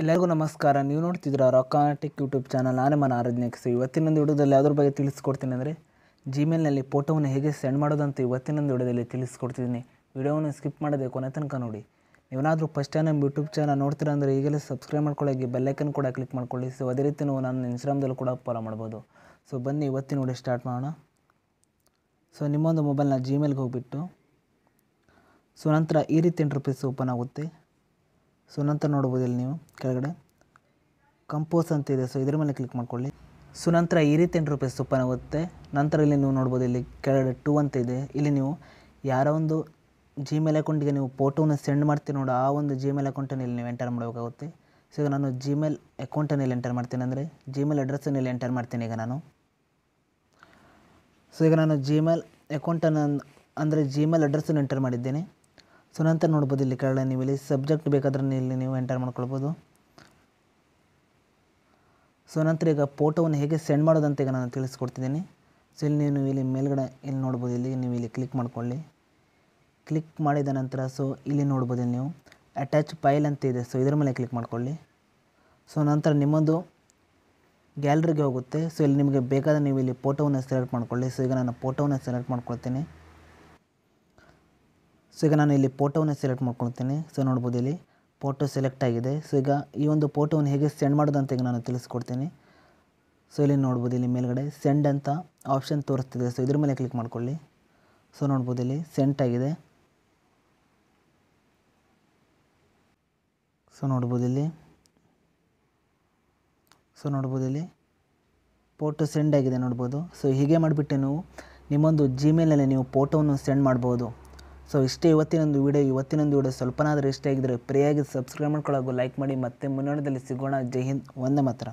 ಎಲ್ಲರಿಗೂ ನಮಸ್ಕಾರ. ನೀವು ನೋಡ್ತಿದ್ದೀರಾ ರಾಕಾಟಿಕ್ ಯೂಟ್ಯೂಬ್ ಚಾನಲ್. ನಾನೇ ಮನ ಆರಾಧನೆಗೆ ಸೊ ಇವತ್ತಿನೊಂದು ವಿಡಿಯೋದಲ್ಲಿ ಅದ್ರ ಬಗ್ಗೆ ತಿಳಿಸ್ಕೊಡ್ತೀನಿ ಅಂದರೆ ಜಿಮೇಲ್ನಲ್ಲಿ ಫೋಟೋವನ್ನು ಹೇಗೆ ಸೆಂಡ್ ಮಾಡೋದಂತ ಇವತ್ತಿನೊಂದು ವಿಡಿಯೋದಲ್ಲಿ ತಿಳಿಸ್ಕೊಡ್ತಿದ್ದೀನಿ. ವಿಡಿಯೋವನ್ನು ಸ್ಕಿಪ್ ಮಾಡದೆ ಕೊನೆ ತನಕ ನೋಡಿ. ನೀವೇನಾದರೂ ಫಸ್ಟ್ ಟೈಮ್ ನಮ್ಮ ಯೂಟ್ಯೂಬ್ ಚಾನಲ್ ನೋಡ್ತೀರಾ ಅಂದರೆ ಈಗಲೇ ಸಬ್ಸ್ಕ್ರೈಬ್ ಮಾಡ್ಕೊಳ್ಳಿ ಬೆಲ್ಲೈಕನ್ ಕೂಡ ಕ್ಲಿಕ್ ಮಾಡ್ಕೊಳ್ಳಿ. ಸೊ ಅದೇ ರೀತಿ ನಾವು ನಾನು ಇನ್ಸ್ಟಾಗ್ರಾಮ್ದಲ್ಲೂ ಕೂಡ ಫಾಲೋ ಮಾಡ್ಬೋದು. ಸೊ ಬನ್ನಿ ಇವತ್ತಿನ ವಿಡಿಯೋ ಸ್ಟಾರ್ಟ್ ಮಾಡೋಣ. ಸೊ ನಿಮ್ಮೊಂದು ಮೊಬೈಲ್ನ ಜಿಮೇಲ್ಗೆ ಹೋಗಿಬಿಟ್ಟು ಸೊ ನಂತರ ಈ ರೀತಿ ಇಂಟರ್ಫೇಸ್ ಓಪನ್ ಆಗುತ್ತೆ. ಸೊ ನಂತರ ನೋಡ್ಬೋದು ಇಲ್ಲಿ ನೀವು ಕೆಳಗಡೆ. ಕಂಪೋಸ್ ಅಂತ ಇದೆ ಸೊ ಇದ್ರ ಮೇಲೆ ಕ್ಲಿಕ್ ಮಾಡ್ಕೊಳ್ಳಿ. ಸೊ ನಂತರ ಈ ರೀತಿ ರೂಪೀಸ್ ಸೂಪರ್ ಆಗುತ್ತೆ. ನಂತರ ಇಲ್ಲಿ ನೀವು ನೋಡ್ಬೋದು ಇಲ್ಲಿ ಕೆಳಗಡೆ ಟೂ ಅಂತ ಇದೆ. ಇಲ್ಲಿ ನೀವು ಯಾರೋ ಒಂದು ಜಿಮೇಲ್ ಅಕೌಂಟಿಗೆ ನೀವು ಫೋಟೋನ ಸೆಂಡ್ ಮಾಡ್ತೀನಿ ನೋಡಿ, ಆ ಒಂದು ಜಿಮೇಲ್ ಅಕೌಂಟನ್ನು ಇಲ್ಲಿ ನೀವು ಎಂಟರ್ ಮಾಡಬೇಕಾಗುತ್ತೆ. ಸೊ ಈಗ ನಾನು ಜಿಮೇಲ್ ಅಕೌಂಟನ್ನು ಇಲ್ಲಿ ಎಂಟರ್ ಮಾಡ್ತೀನಿ ಅಂದರೆ ಜಿಮೇಲ್ ಅಡ್ರೆಸ್ಸನ್ನು ಇಲ್ಲಿ ಎಂಟರ್ ಮಾಡ್ತೀನಿ ಈಗ ನಾನು. ಸೊ ಈಗ ನಾನು ಜಿಮೇಲ್ ಅಕೌಂಟನ್ನು ಅಂದರೆ ಜಿಮೇಲ್ ಅಡ್ರೆಸ್ಸನ್ನು ಎಂಟರ್ ಮಾಡಿದ್ದೇನೆ. ಸೊ ನಂತರ ನೋಡ್ಬೋದು ಇಲ್ಲಿ ಕೆಳಗಡೆ ನೀವು ಇಲ್ಲಿ ಸಬ್ಜೆಕ್ಟ್ ಬೇಕಾದ್ರೆ ಇಲ್ಲಿ ನೀವು ಎಂಟರ್ ಮಾಡ್ಕೊಳ್ಬೋದು. ಸೊ ನಂತರ ಈಗ ಫೋಟೋವನ್ನು ಹೇಗೆ ಸೆಂಡ್ ಮಾಡೋದಂತ ಈಗ ನಾನು ತಿಳಿಸ್ಕೊಡ್ತಿದ್ದೀನಿ. ಸೊ ಇಲ್ಲಿ ನೀವು ಇಲ್ಲಿ ಮೇಲ್ಗಡೆ ಇಲ್ಲಿ ನೋಡ್ಬೋದು, ಇಲ್ಲಿ ನೀವು ಇಲ್ಲಿ ಕ್ಲಿಕ್ ಮಾಡ್ಕೊಳ್ಳಿ. ಕ್ಲಿಕ್ ಮಾಡಿದ ನಂತರ ಸೊ ಇಲ್ಲಿ ನೋಡ್ಬೋದು ನೀವು ಅಟ್ಯಾಚ್ ಫೈಲ್ ಅಂತ ಇದೆ. ಸೊ ಇದ್ರ ಮೇಲೆ ಕ್ಲಿಕ್ ಮಾಡ್ಕೊಳ್ಳಿ. ಸೊ ನಂತರ ನಿಮ್ಮದು ಗ್ಯಾಲರಿಗೆ ಹೋಗುತ್ತೆ. ಸೊ ಇಲ್ಲಿ ನಿಮಗೆ ಬೇಕಾದ ನೀವು ಇಲ್ಲಿ ಫೋಟೋವನ್ನು ಸೆಲೆಕ್ಟ್ ಮಾಡ್ಕೊಳ್ಳಿ. ಸೊ ಈಗ ನಾನು ಫೋಟೋವನ್ನು ಸೆಲೆಕ್ಟ್ ಮಾಡ್ಕೊಳ್ತೀನಿ. ಸೊ ಈಗ ನಾನು ಇಲ್ಲಿ ಫೋಟೋವನ್ನು ಸೆಲೆಕ್ಟ್ ಮಾಡ್ಕೊಳ್ತೀನಿ. ಸೊ ನೋಡ್ಬೋದು ಇಲ್ಲಿ ಫೋಟೋ ಸೆಲೆಕ್ಟ್ ಆಗಿದೆ. ಸೊ ಈಗ ಈ ಒಂದು ಫೋಟೋವನ್ನು ಹೇಗೆ ಸೆಂಡ್ ಮಾಡೋದಂತ ಈಗ ನಾನು ತಿಳಿಸ್ಕೊಡ್ತೀನಿ. ಸೊ ಇಲ್ಲಿ ನೋಡ್ಬೋದು ಇಲ್ಲಿ ಮೇಲ್ಗಡೆ ಸೆಂಡ್ ಅಂತ ಆಪ್ಷನ್ ತೋರಿಸ್ತಿದೆ. ಸೊ ಇದ್ರ ಮೇಲೆ ಕ್ಲಿಕ್ ಮಾಡ್ಕೊಳ್ಳಿ. ಸೊ ನೋಡ್ಬೋದು ಇಲ್ಲಿ ಸೆಂಟ್ ಆಗಿದೆ. ಸೊ ನೋಡ್ಬೋದು ಇಲ್ಲಿ. ಸೊ ನೋಡ್ಬೋದು ಇಲ್ಲಿ ಫೋಟೋ ಸೆಂಡ್ ಆಗಿದೆ ನೋಡ್ಬೋದು. ಸೊ ಹೀಗೆ ಮಾಡಿಬಿಟ್ಟು ನೀವು ನಿಮ್ಮೊಂದು ಜಿಮೇಲಲ್ಲಿ ನೀವು ಫೋಟೋವನ್ನು ಸೆಂಡ್ ಮಾಡ್ಬೋದು. ಸೊ ಇಷ್ಟೇ ಇವತ್ತಿನೊಂದು ವಿಡಿಯೋ ಇವತ್ತಿನೊಂದು ವಿಡಿಯೋ ಸ್ವಲ್ಪನಾದರೂ ಇಷ್ಟ ಆಗಿದ್ದರೆ ಪ್ರಿಯಾಗಿ ಸಬ್ಸ್ಕ್ರೈಬ್ ಮಾಡ್ಕೊಳ್ಳೋದು ಲೈಕ್ ಮಾಡಿ ಮತ್ತೆ ಮುನ್ನಡೆದಲ್ಲಿ ಸಿಗೋಣ. ಜೈ ಹಿಂದ್ ಒಂದೇ ಮಾತ್ರ.